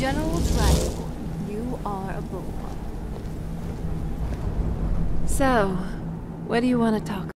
General Dragonborn, you are a bull. So, what do you want to talk